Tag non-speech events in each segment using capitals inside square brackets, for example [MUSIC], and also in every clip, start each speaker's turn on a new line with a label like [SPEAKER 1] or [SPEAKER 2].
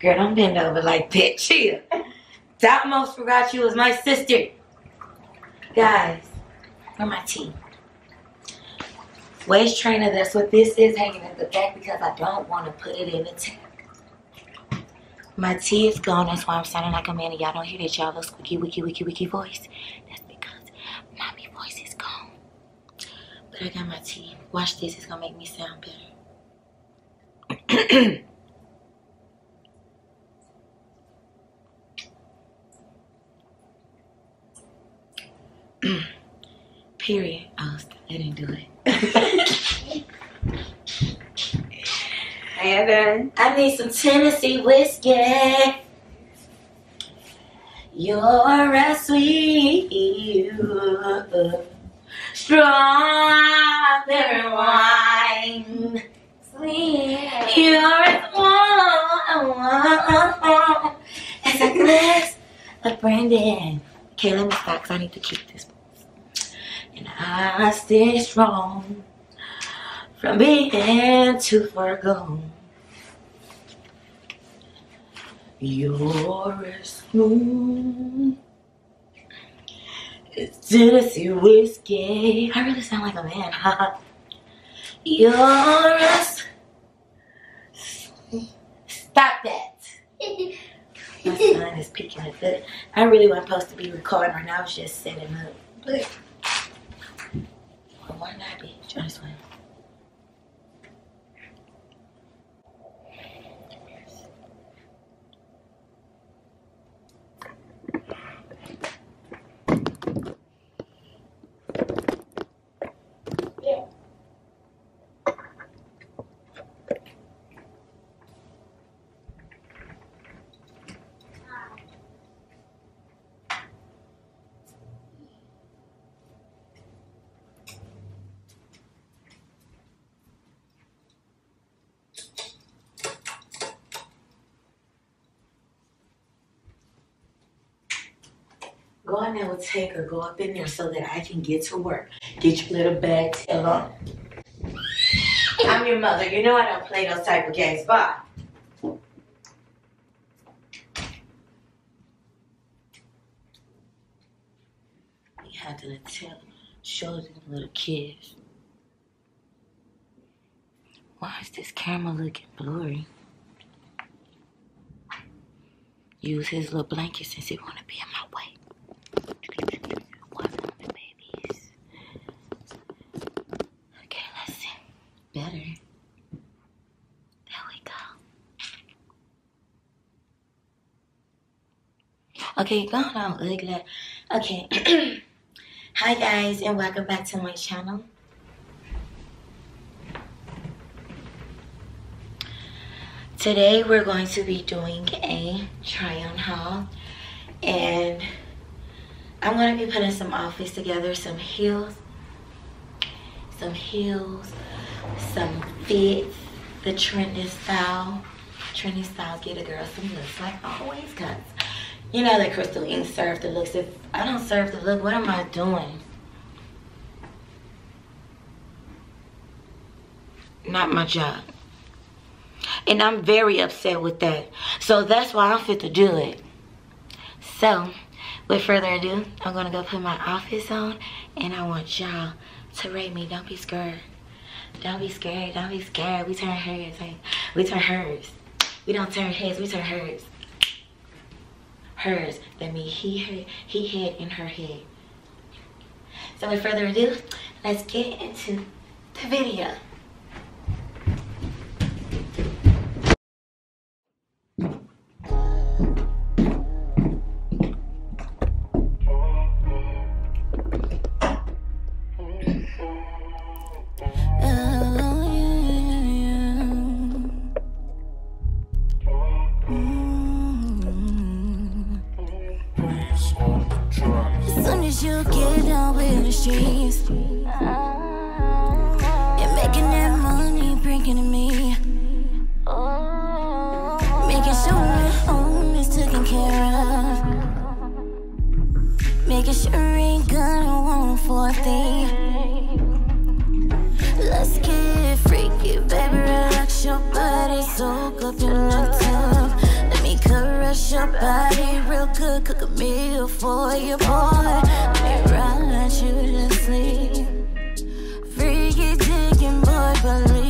[SPEAKER 1] Girl, don't bend over like that. Chill. I almost forgot you was my sister. Guys, where my tea? Waist trainer, that's what this is hanging at the back because I don't want to put it in the tag. My tea is gone, that's why I'm sounding like a man and y'all don't hear that y'all little squeaky, wiki, wiki, wiki voice. That's because mommy voice is gone. But I got my tea. Watch this, it's gonna make me sound better. [CLEARS THROAT] Period. Oh, I didn't do it.
[SPEAKER 2] And
[SPEAKER 1] I need some Tennessee whiskey. You're a sweet strawberry wine.
[SPEAKER 2] Sweet.
[SPEAKER 1] You're as warm as a glass of brandy. Okay, let me stop I need to keep this. And I stay strong from being too far gone. You're as smooth as Tennessee whiskey. I really sound like a man, huh? You're as Stop that. [LAUGHS] My son is picking at that. I really wasn't supposed to be recording right now. I was just setting up. But why not be? Trying to swim. Go in there with Taker. Go up in there so that I can get to work. Get your little bag tail on. I'm your mother. You know I don't play those type of games. Bye. You have to tell, show them little kids. Why is this camera looking blurry? Use his little blanket since he wanna be in my way. What's on the babies? Okay, let's see. Better. There we go. Okay, go on, ugly. Okay. [CLEARS THROAT] Hi guys, and welcome back to my channel. Today we're going to be doing a try on haul and I'm going to be putting some outfits together, some heels, some heels, some fits, the trendy style, trendy style, get a girl some looks like always cause you know that Crystal Ink serve the looks. If I don't serve the look, what am I doing? Not my job. And I'm very upset with that. So that's why I'm fit to do it. So, with further ado, I'm gonna go put my outfits on and I want y'all to rate me. Don't be scared. Don't be scared. Don't be scared. We turn heads. We turn hers. We don't turn heads. We turn hers. Hers. That means he, her, he head and her head. So with further ado, let's get into the video.
[SPEAKER 3] Making sure ain't gonna want for a thing. Let's get freaky, baby, relax your body soak up your love Let me caress your body real good. Cook a meal for your boy. Let me ride you to sleep. Freaky digging boy, believe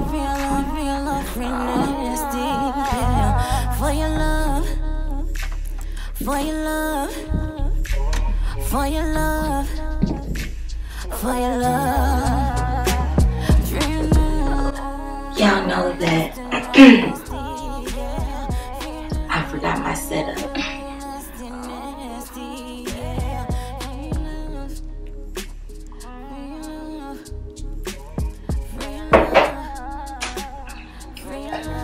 [SPEAKER 3] love, love, real love, free nasty, yeah. For your love, for your love, for your love, for your love. Free love.
[SPEAKER 1] Y'all know that [CLEARS THROAT]
[SPEAKER 3] Let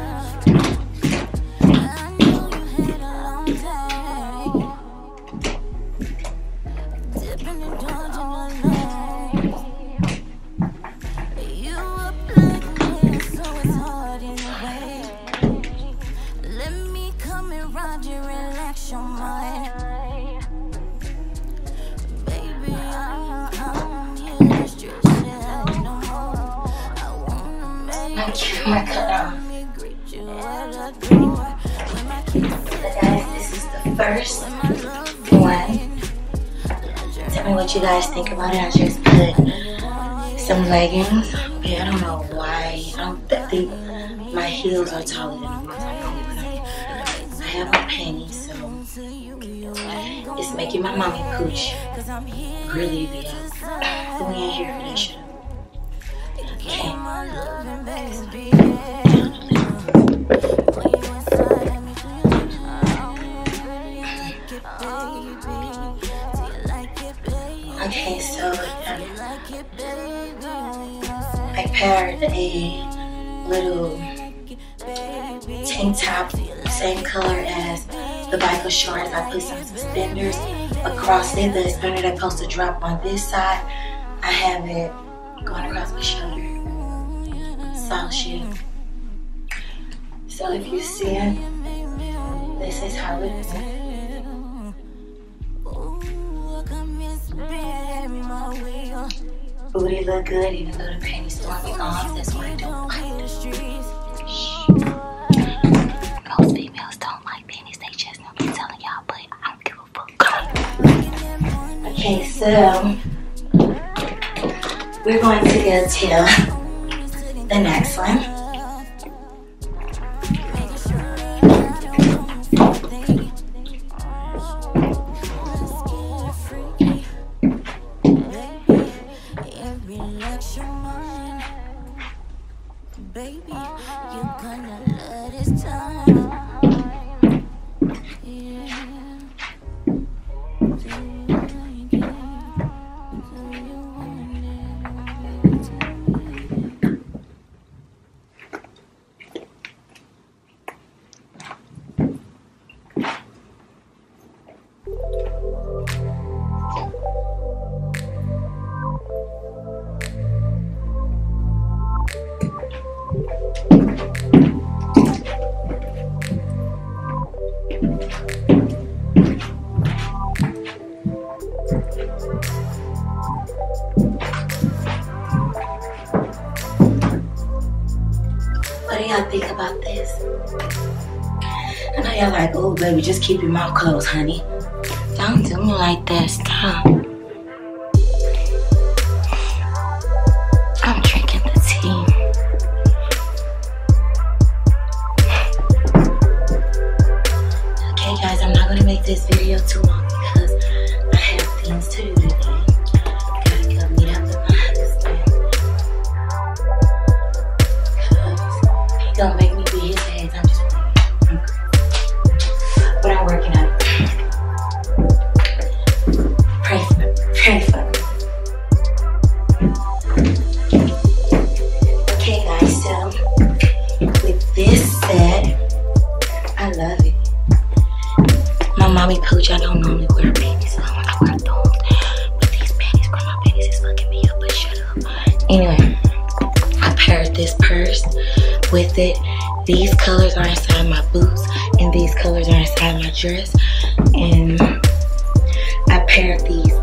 [SPEAKER 1] first one. Tell me what you guys think about it. I just put some leggings. Okay, I don't know why. I don't th- think my heels are taller than ones I have my panties, so it's making my mommy pooch really big. We ain't here for that shit. Okay. Okay, so um. I paired a little tank top, same color as the biker shorts. I put some suspenders across it. The suspender that's supposed to drop on this side, I have it going across my shoulder. Shit. So if you see it, this is how it is. Booty look good, even though the panties throwing me off. That's what I don't like.
[SPEAKER 3] The streets.
[SPEAKER 1] Most females don't like panties. They just know me telling y'all, but I don't give a fuck. Okay, so we're going to go to the next one.
[SPEAKER 3] Baby, you're gonna love this time. Yeah. Like,
[SPEAKER 1] oh baby, just keep your mouth closed, honey. Don't do me like that. Stop. I'm drinking the tea. Okay, guys, I'm not gonna make this video too long love it. My mommy pooch, I don't normally wear panties. I wear thongs. But these panties, grandma panties is fucking me up, but shut up. Anyway, I paired this purse with it. these colors are inside my boots and these colors are inside my dress. And I paired these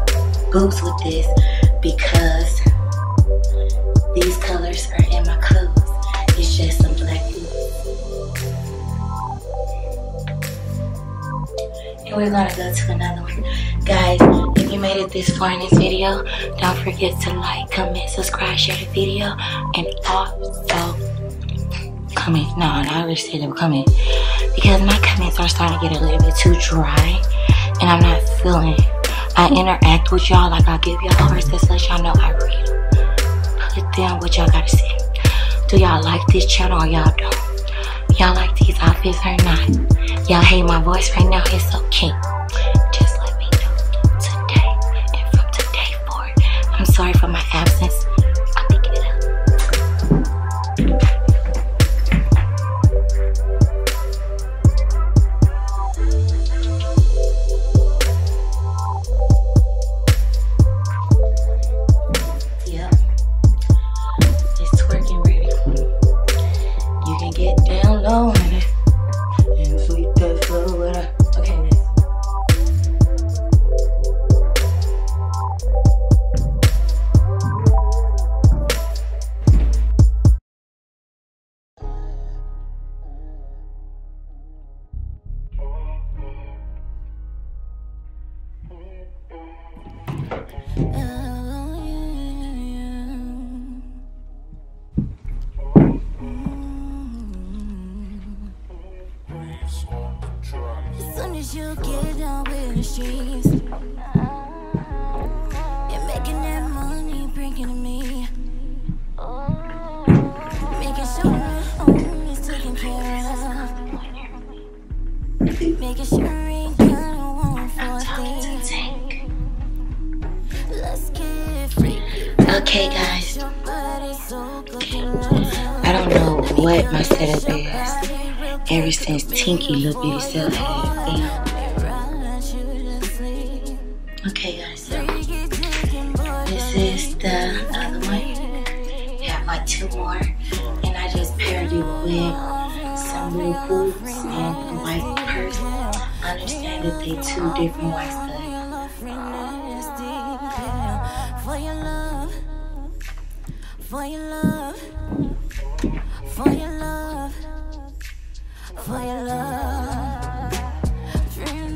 [SPEAKER 1] boots with this because And we're gonna go to another one. Guys, if you made it this far in this video, don't forget to like, comment, subscribe, share the video, and also comment. No, I already said them comment. Because my comments are starting to get a little bit too dry, and I'm not feeling I interact with y'all like I give y'all hearts to let y'all know I read. Put down what y'all gotta say. Do y'all like this channel or y'all don't? Y'all like these outfits or not? Y'all hate my voice right now? It's okay. Okay, guys.
[SPEAKER 3] Your body so good, you know
[SPEAKER 1] I don't know what my setup is. Ever since Tinky Little Bitty Self had. Okay, guys. So this is the other one. We have like two more, and I just paired it with purse. I understand that they two different studs.
[SPEAKER 3] For your love, for your love, for your love, for your love. Dream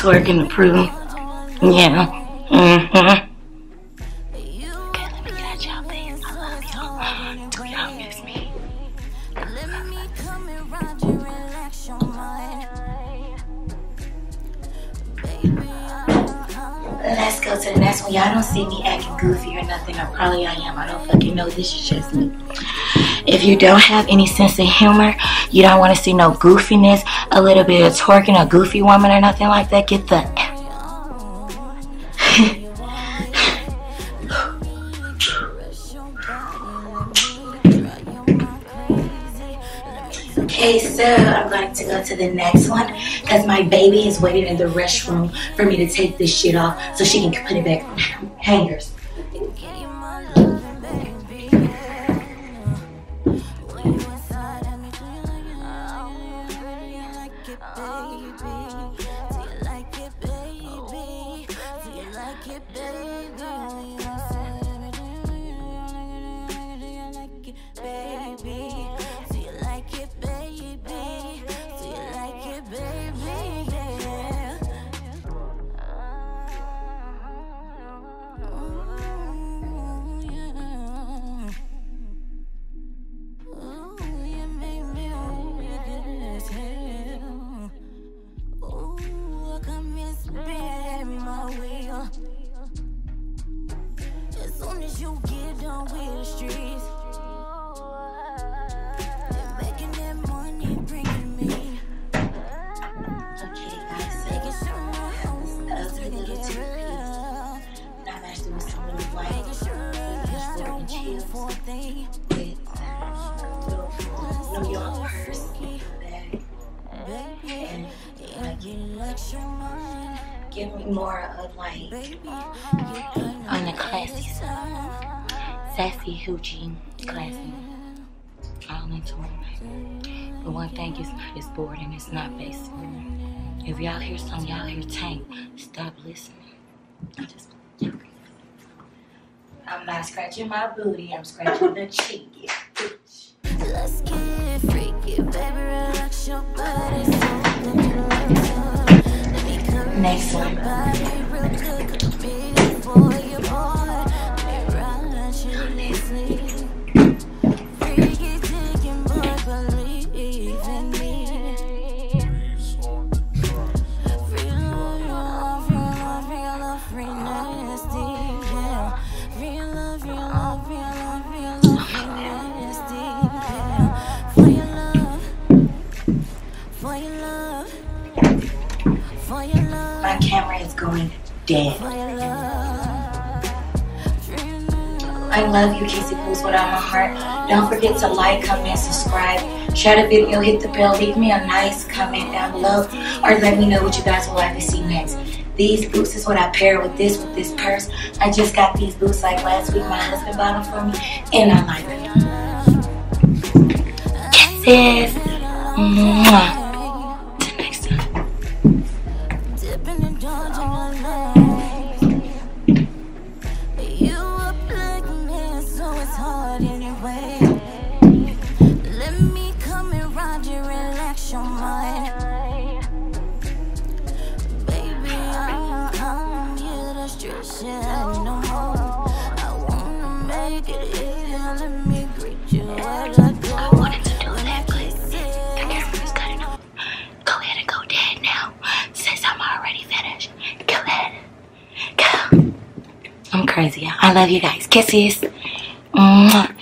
[SPEAKER 1] Twerking to prove. Yeah. Mhm. I am. I don't fucking know. This is just me. If you don't have any sense of humor, you don't want to see no goofiness, a little bit of twerking, a goofy woman or nothing like that, get the. Okay, so I'm going to go to the next one because my baby is waiting in the restroom for me to take this shit off so she can put it back on hangers.
[SPEAKER 3] Give me
[SPEAKER 1] more of like on the classy side. Sassy hoochie classy. All into it. But one thing is it's bored and it's not basic. If y'all hear something, y'all hear tank, stop listening. I just I'm not scratching my booty, I'm scratching the cheek.
[SPEAKER 3] Let's get freaky, baby, relax your body.
[SPEAKER 1] Next one. Dead. I love you, Kissy Pools, with all my heart. Don't forget to like, comment, subscribe, share the video, hit the bell, leave me a nice comment down below, or let me know what you guys would like to see next. These boots is what I pair with this, with this purse. I just got these boots like last week. My husband bought them for me, and I like them. Kisses. Mwah.
[SPEAKER 3] To stress you out no more. I wanna make it here, let me greet you as I go.
[SPEAKER 1] I wanted to do that, but I guess I'm cutting off. Go ahead and go dead now. Since I'm already finished. Go ahead. Go. I'm crazy. I love you guys. Kisses. Mwah.